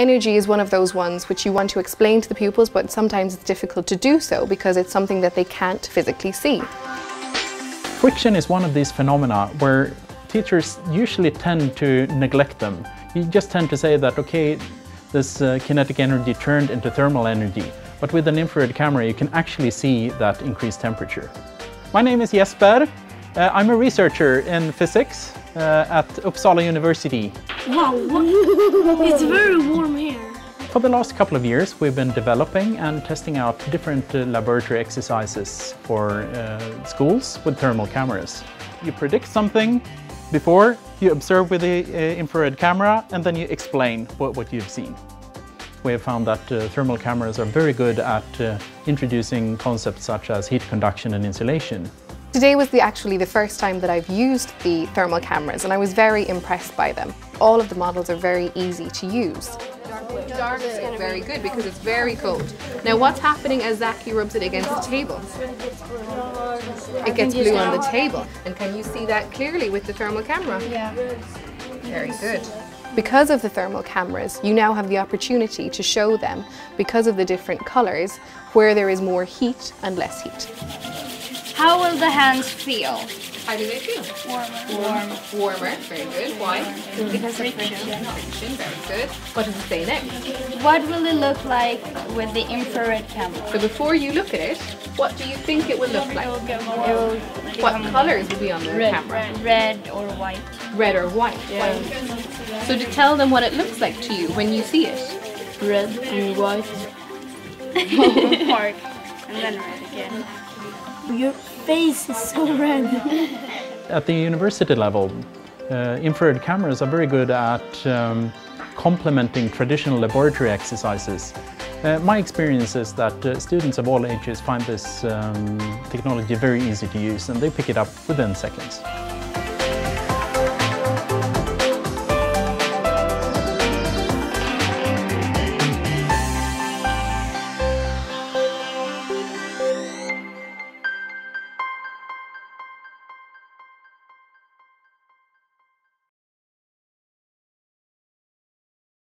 Energy is one of those ones which you want to explain to the pupils, but sometimes it's difficult to do so because it's something that they can't physically see. Friction is one of these phenomena where teachers usually tend to neglect them. You just tend to say that, okay, this uh, kinetic energy turned into thermal energy, but with an infrared camera you can actually see that increased temperature. My name is Jesper. Uh, I'm a researcher in physics uh, at Uppsala University. Wow, it's very warm here. For the last couple of years we've been developing and testing out different uh, laboratory exercises for uh, schools with thermal cameras. You predict something before, you observe with the uh, infrared camera and then you explain what, what you've seen. We have found that uh, thermal cameras are very good at uh, introducing concepts such as heat conduction and insulation. Today was the, actually the first time that I've used the thermal cameras and I was very impressed by them. All of the models are very easy to use. Dark is very good because it's very cold. Now what's happening as Zaki rubs it against the table? It gets blue on the table. And can you see that clearly with the thermal camera? Yeah. Very good. Because of the thermal cameras, you now have the opportunity to show them, because of the different colours, where there is more heat and less heat. How will the hands feel? How do they feel? Warmer. Warm. Warmer. Very good. Why? Because of friction. Friction. Very good. What does it say next? What will it look like with the infrared camera? So before you look at it, what do you think it will look like? It will What colours will be on the red, camera? red or white. Red or white? Yeah. So to tell them what it looks like to you when you see it. Red and white. Mark. And then red again. Your face is so red. At the university level, uh, infrared cameras are very good at um, complementing traditional laboratory exercises. Uh, my experience is that uh, students of all ages find this um, technology very easy to use and they pick it up within seconds.